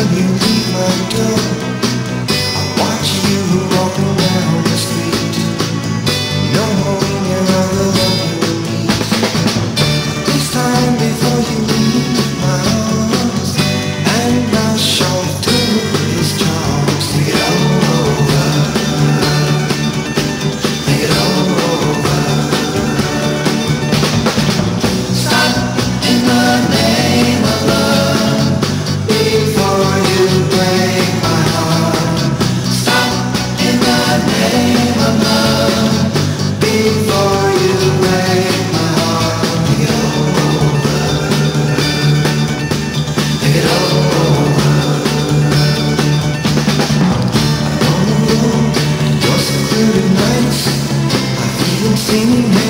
When you leave my door? The nights I've even seen